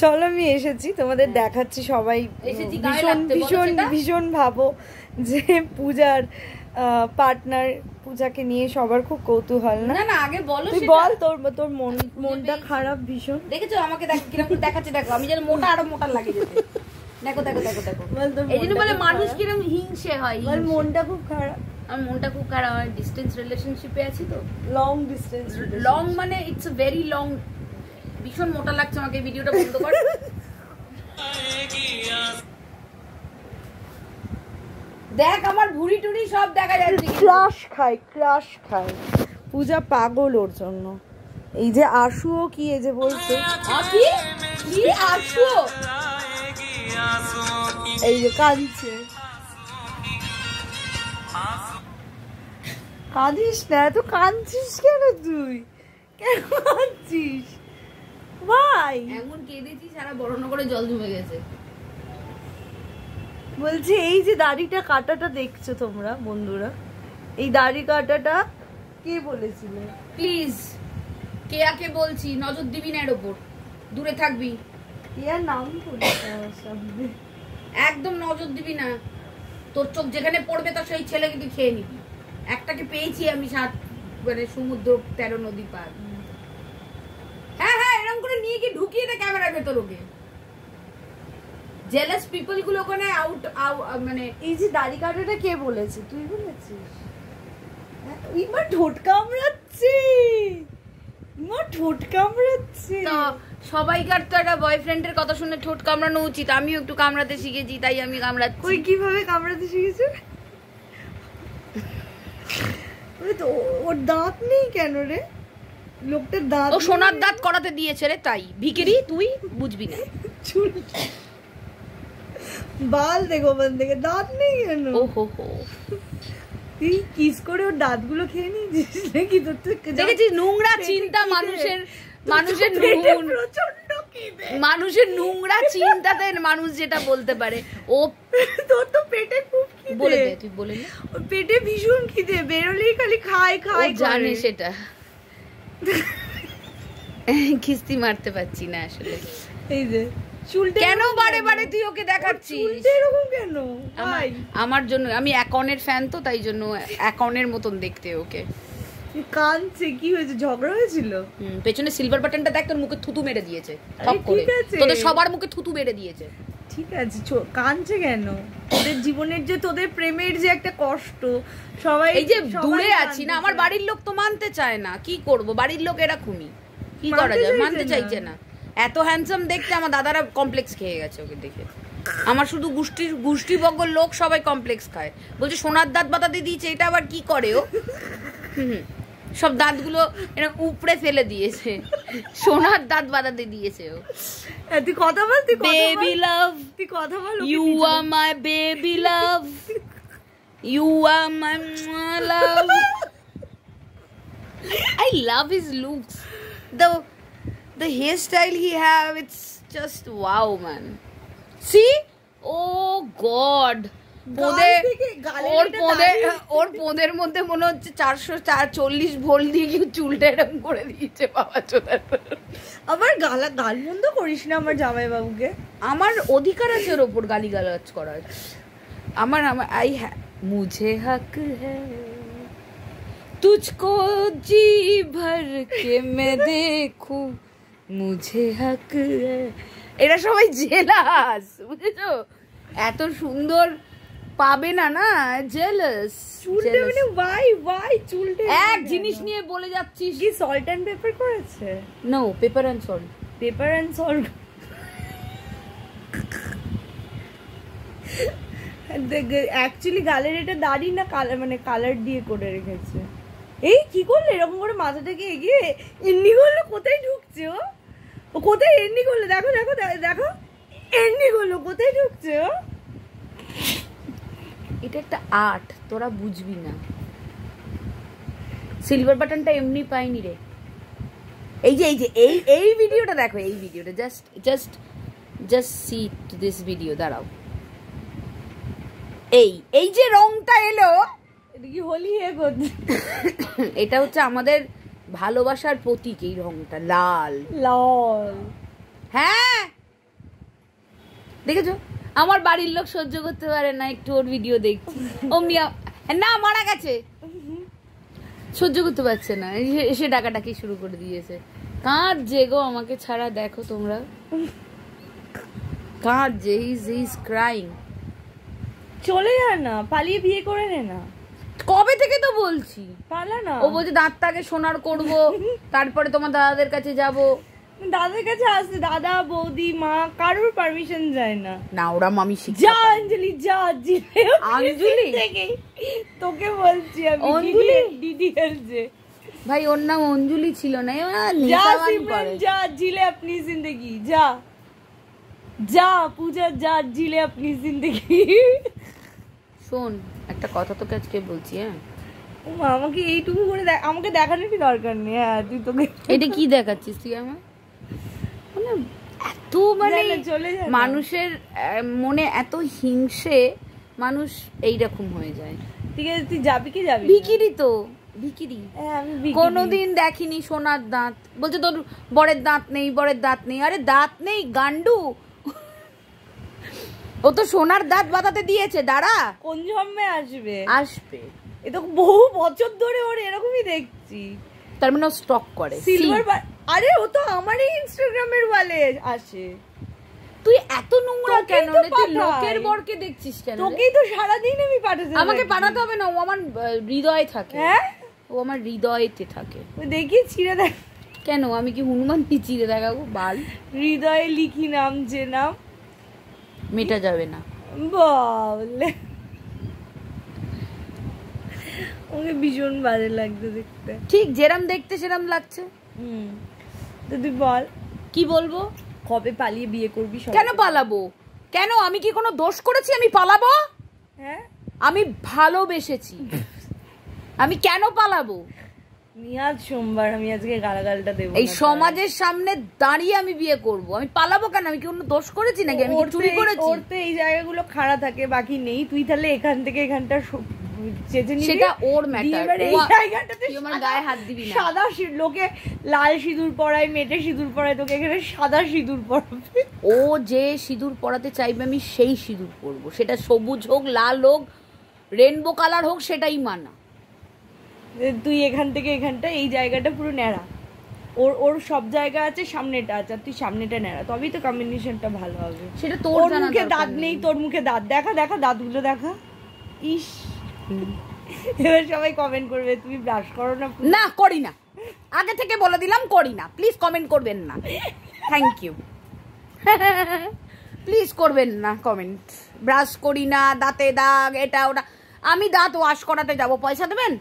চলো আমি এসেছি তোমাদের দেখাচ্ছি সবাই এসেছি ভীষণ ভীষণ ভীষণ ভাবো যে পূজার পার্টনার পূজাকে নিয়ে সবার খুব কৌতূহল না? না আগে বলো তুই বল তোর তোর মন মনটা খারাপ ভীষণ। দেখেছ আমাকে দেখ কীরকম দেখাচ্ছে দেখো আমি যেন মোটা আরও মোটা লাগে যেতে। দেখো দেখো দেখো দেখো। এই জন্য বলে মানুষ। কীরকম হিংসে হয়। মনটা খুব খারাপ। আমার মনটা খুব খারাপ আমার ডিস্টেন্স রিলেশনশিপে আছি তো। লং ডিস্টেন্স লং মানে ইটস আ ভেরি লং ভীষণ মোটা লাগছে আমাকে ভিডিওটা বন্ধ কর। দেখ আমার ভুড়ি টুড়ি সব দেখা যাচ্ছে ক্রাশ খায় ক্রাশ খায়। পূজা পাগল ওর জন্য। এই যে আশুও কি এই যে বলছে? কি? কি? আসো এই যে কাঁদছে। কাঁদিস না এত কাঁদছিস কেন তুই? কেন কাঁদছিস? ভাই এমন কেঁদেছি সারা বড় করে জল জমে গেছে। বলছি এই যে দাড়িটা কাটাটা দেখছ তোমরা বন্ধুরা? এই দাড়ি কাটাটা কে বলেছিল? প্লিজ কেয়াকে বলছি নজর দিবি না এর ওপর। দূরে থাকবি। ইয়ার নাম সামনে। একদম নজর দিবি না। তোর চোখ যেখানে পড়বে তার সেই ছেলেকে তুই খেয়ে নিবি। একটাকে পেয়েছি আমি সাত মানে সমুদ্র তেরো নদী পার। করে নিয়ে গিয়ে ঢুকিয়ে দে ক্যামেরার ভেতর ওকে। জেলাস পিপলগুলো ওখানে আউট মানে এই যে দাড়ি কাটাটা কে বলেছে? তুই বলেছিস? হ্যাঁ, এবার ঠোঁট কামড়াচ্ছে। মা ঠোঁট কামড়াচ্ছে। সবাইকার তো একটা বয়ফ্রেন্ডের কথা শুনে ঠোঁট কামড়ানো উচিত। আমিও একটু কামড়াতে শিখেছি তাই আমি কামড়াচ্ছি। ওই কীভাবে কামড়াতে শিখেছে? ওই তো ওর দাঁত নেই কেন রে? লোকটার দাঁত ও সোনার দাঁত করাতে দিয়েছে রে তাই। ভিকিরি তুই বুঝবি না। বাল দেখো থেকে দাঁত নেই কেন? ও হো। হো তুই কিস করে ওর দাঁতগুলো খেয়ে নিয়েছিস নাকি? তোর তো দেখেছিস নোংরা চিন্তা। মানুষের মানুষের নুন। মানুষের নোংরা চিন্তাতে মানুষ যেটা বলতে পারে। ও তোর তো পেটে খুব খিদে। বলে দে তুই বলে নে পেটে ভীষণ খিদে বেরোলেই খালি খায় খায় জানে সেটা। খিস্তি মারতে পারছি না আসলে। এই যে চুলটা কেন বারে বারে তুই ওকে দেখাচ্ছিস? চুলটা এরকম কেন? আমার জন্য আমি অ্যাকনের ফ্যান তো তাই জন্য অ্যাকনের মতন দেখতে ওকে। কাঁদছে কি হয়েছে? ঝগড়া হয়েছিল? পেছনে সিলভার বাটনটা দেখ তোর মুখে থুতু মেরে দিয়েছে আরে ঠিক আছে। তোদের সবার মুখে থুতু মেরে দিয়েছে। ঠিক আছে কেন? তোদের জীবনের যে তোদের প্রেমের যে একটা কষ্ট সবাই এই যে দূরে আছি না আমার বাড়ির লোক তো মানতে চায় না কি করব? বাড়ির লোক এরকমই কি করা যায়? মানতে চাইছে না। এত হ্যান্ডসাম দেখতে আমার দাদারা কমপ্লেক্স খেয়ে গেছে ওকে দেখে। আমার শুধু গোষ্ঠী গোষ্ঠীবঙ্গর লোক সবাই কমপ্লেক্স খায়। বলছে সোনার দাঁত বাতাতে দিয়েছে এটা আবার কি করে ও? হুম। সব দাঁতগুলো এরকম উপড়ে ফেলে দিয়েছে। সোনার দাঁত বাতাতে দিয়েছে ও। তুই কথা বল তুই বেবি লাভ তুই কথা বল ওকে You পিছনে- are love you love. My love. I love his looks. The the hairstyle he have, it's just wow, man. See? Oh God. ওর পোদের মধ্যে মনে হচ্ছে চারশো চার চল্লিশ ভোল্ট দিয়ে কেউ চুলটা এরকম করে দিয়েছে বাবা চোদার আবার গালা গাল মন্দ করিস না আমার জামাই বাবুকে আমার অধিকার আছে ওর ওপর গালিগালাজ করার আমার আমার আই মুঝে হক হ্যায় তুঝকো জি ভর কে মে দেখু মুঝে হক এরা সবাই জেলাস বুঝেছ? এত সুন্দর পাবে না না? জেলাস চুলটা মানে ওয়াই ওয়াই চুলটা এক জিনিস নিয়ে বলে যাচ্ছিস কি সল্ট এন্ড পেপার করেছে? No pepper and salt pepper and salt actually গালের এটা দাড়ি না কালার মানে কালার দিয়ে করে রেখেছে? এই, কি করলে? এরকম করে মাথাটাকে এগিয়ে এমনি করল কোথায় ঢুকছে ও? ও কোথায় এমনি করল? দেখো দেখো দেখো। এমনি করল, কোথায় ঢুকছে ও? এটা একটা আর্ট, তোরা বুঝবি না। সিলভার বাটনটা এমনি পাইনি রে। এই যে এই যে, এই এই ভিডিওটা দেখো, এই ভিডিওটা, just just just see this video, দাঁড়াও। এই এই যে রংটা এলো এটা হচ্ছে আমাদের ভালোবাসার প্রতীক এই রংটা লাল। লাল। হ্যাঁ! দেখেছ? আমার বাড়ির লোক সহ্য করতে পারে না একটু ওর ভিডিও দেখছি। অমনি না মারা গেছে। সহ্য করতে পারছে না। এসে- ডাকাডাকি শুরু করে দিয়েছে। কাঁদ যে গো আমাকে ছাড়া দেখো তোমরা। কাঁদ যে ইজ ইজ ক্রাইং চলে যা না পালিয়ে বিয়ে করে নে না। কবে থেকে তো বলছি? পালা না। ও বলছে দাঁতটাকে সোনার করব তারপরে তোমার দাদাদের কাছে যাব। দাদার কাছে আসতে দাদা বৌদি মা কারোর পারমিশন যায় না। না ওরা মামি শিখছে যা অঞ্জলি যা অঞ্জলি? তোকে বলছি আমি অঞ্জলি? দিদি যে। ভাই ওর নাম অঞ্জলি ছিল না মানে যা সিমরান যা জিলে আপনি জিন্দেগি যা। যা পূজা যা জিলে আপনি জিন্দেগি। শোন একটা কথা তোকে আজকে বলছি হ্যাঁ? ও মা, আমাকে এইটুকু করে দেখ আমাকে দেখানোর কি দরকার নেই? হ্যাঁ তুই তোকে এটা কি দেখাচ্ছিস তুই আমার মানে এত মানে চলে মানুষের মনে এত হিংসে মানুষ এইরকম হয়ে যায়। ঠিক আছে তুই যাবি কি যাবি? ভিকিরি তো হ্যাঁ আমি ভিকিরি। কোনোদিন দেখিনি সোনার দাঁত। বলছে তোর বরের দাঁত নেই বরের দাঁত নেই। আরে দাঁত নেই গান্ডু ও তো সোনার দাঁত বাতাতে দিয়েছে দাঁড়া। কোন জন্মে আসবে? আসবে। এ তো বহু বছর ধরে ওর এরকমই দেখছি। তার মানে স্টক করে। সিলভার আরে ও তো আমারই ইনস্টাগ্রামের ওয়ালে আসে। তুই এত নোংরা কেন রে? তুই লোকের বরকে দেখছিস কেন তোকেই তো সারাদিন আমি পাঠাতে আমাকে পাঠাতে হবে না ও আমার হৃদয়ে থাকে। হ্যাঁ? ও আমার হৃদয়েতে থাকে। ওই দেখি ছিঁড়ে দেখ। কেন? আমি কি হনুমান চিড়ে দেখাবো? বাল। হৃদয়ে লিখি নাম যে নাম। মেটা যাবে না। বলে ওকে ভীষণ বাজে লাগছে দেখতে। ঠিক যেরাম দেখতে সেরাম লাগছে। হুম। তো তুই বল। কি বলব? কবে পালিয়ে বিয়ে করবি কেন পালাবো? কেন আমি কি কোনো দোষ করেছি আমি পালাবো? হ্যাঁ? আমি ভালোবেসেছি। আমি কেন পালাবো? নিয়াজ সোমবার আমি আজকে গালাগালটা দেবো এই সমাজের সামনে দাঁড়িয়ে আমি বিয়ে করব। আমি পালাবো কেন? আমি কি কোনো দোষ করেছি নাকি? আমি চুরি করেছি? ওর এই জায়গাগুলো খাড়া থাকে বাকি নেই। তুই তাহলে এখান থেকে এখানটা সেটা ওর ম্যাটার আমার গায়ে হাত দিবি না। সাদা লোকে লাল সিঁদুর পরায় মেটে সিঁদুর পরায় তোকে এখানে সাদা সিঁদুর পরাবে। ও যে সিঁদুর পরাতে চাইবে আমি সেই সিঁদুর পরবো। সেটা সবুজ হোক লাল হোক রেনবো কালার হোক সেটাই মানা। তুই এখান থেকে এখানটা এই জায়গাটা পুরো ন্যাড়া। ওর ওর সব জায়গা আছে সামনেটা আছে আর তুই সামনেটা ন্যাড়া। তবেই তো কম্বিনেশনটা ভালো হবে। সেটা তোর মুখে দাঁত নেই তোর মুখে দাঁত। দেখা দেখা দাঁতগুলো দেখা। ইস। এবার সবাই কমেন্ট করবে তুমি ব্রাশ করো না না করি না। আগে থেকে বলে দিলাম করি না। প্লিজ কমেন্ট করবেন না। থ্যাংক ইউ প্লিজ করবেন না কমেন্ট ব্রাশ করি না দাঁতে দাগ এটা ওটা। আমি দাঁত ওয়াশ করাতে যাব। পয়সা দেবেন?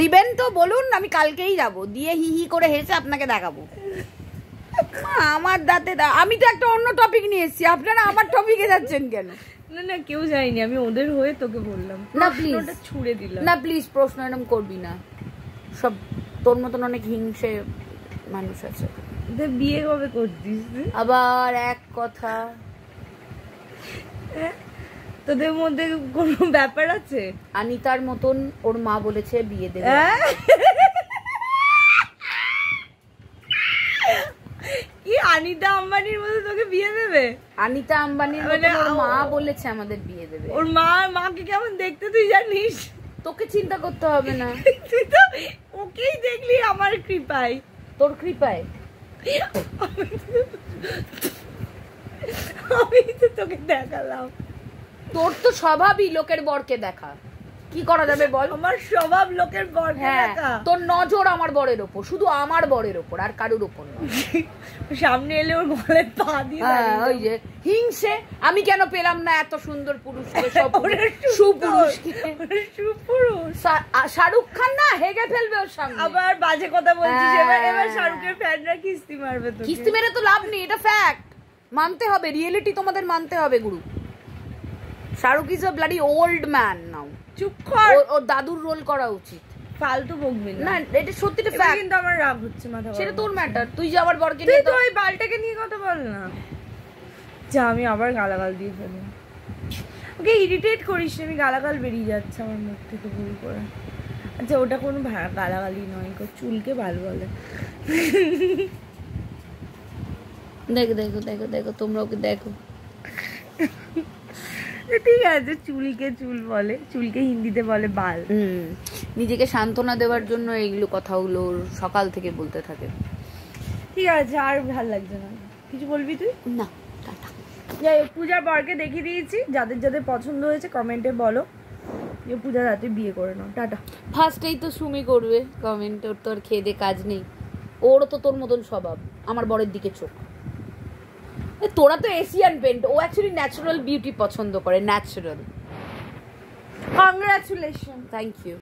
দিবেন তো বলুন আমি কালকেই যাব। দিয়ে হি হি করে হেসে আপনাকে দেখাবো। আমার দাঁতে আমি তো একটা অন্য টপিক নিয়ে এসেছি। আপনারা আমার টপিকে যাচ্ছেন কেন? না না কেউ যায়নি। আমি ওদের হয়ে তোকে বললাম। না. প্রশ্নটা ছুড়ে দিলাম। না প্লিজ প্রশ্ন এরম করবি না। সব তোর মতন অনেক হিংসে মানুষ আছে। বিয়ে কবে করছিস? আবার এক কথা। তোদের মধ্যে কোনো ব্যাপার আছে? আনিতার মতন ওর মা বলেছে বিয়ে দেবে? কি আনিতা আম্বানির মতো তোকে বিয়ে দেবে? আনিতা আম্বানির মানে মা বলেছে আমাদের বিয়ে দেবে। ওর মা মাকে কেমন দেখতে তুই জানিস? তোকে চিন্তা করতে হবে না। তুই তো ওকেই দেখলি আমার কৃপায়। তোর কৃপায়। আমি তো তোকে দেখালাম। তোর তো স্বভাবই লোকের বরকে দেখা। কি করা যাবে বল? আমার স্বভাব লোকের বরকে হ্যাঁ দেখা। তোর নজর আমার বরের ওপর শুধু আমার বরের ওপর আর কারুর ওপর সামনে এলে ওর গলায় পা দিয়ে হ্যাঁ, ওই যে হিংসে আমি কেন পেলাম না এত সুন্দর ওরা সুপুরুষ আ- শাহরুখ খান না হেগে ফেলবে ওর সামনে। আবার বাজে কথা বলছিস হ্যাঁ। এবার এবার শাহরুখের ফ্যানরা কিস্তি মারবে তো কিস্তি মেরে তো লাভ নেই এটা ফ্যাক্ট মানতে হবে রিয়েলিটি তোমাদের মানতে হবে গুরু। Shahrukh is a bloody old man now চুপ কর। ওর দাদুর রোল করা উচিত। ফালতু বকবি না। এটা সত্যিটা ফ্যাক্ট কিন্তু আমার রাগ হচ্ছে মাথা সেটা তোর ম্যাটার তুই যে আবার বরকে তুই নিয়ে তো তো ওই বালটাকে নিয়ে কথা বল না। যা আমি আবার গালাগাল দিয়ে ফেলি। ওকে ইরিটেট করিস আমি গালাগাল বেরিয়ে যাচ্ছে আমার মুখ থেকে ভুল করে। আচ্ছা ওটা কোনো গালাগালি নয় গো, চুলকে ভালো বলে। দেখো দেখো দেখো দেখো তোমরা ওকে দেখো। ঠিক আছে চুলকে চুল বলে চুলকে হিন্দিতে বলে বাল। হুম নিজেকে সান্ত্বনা দেওয়ার জন্য এইগুলো কথাগুলো ওর সকাল থেকে বলতে থাকে। ঠিক আছে আর ভালো লাগছে না। কিছু বলবি তুই? না যাই হোক পূজার বরকে দেখিয়ে দিয়েছি। যাদের যাদের পছন্দ হয়েছে কমেন্টে বলো। যে পূজা রাতে বিয়ে করে নাও। টাটা। ফার্স্টেই তো সুমি করবে কমেন্ট ওর তো আর খেয়ে দে কাজ নেই। ওরও তো তোর মতন স্বভাব। আমার বরের দিকে চোখ। তোরা তো এশিয়ান পেন্ট ও অ্যাকচুয়ালি ন্যাচারাল বিউটি পছন্দ করে ন্যাচুরাল কংগ্রাচুলেশন থ্যাংক ইউ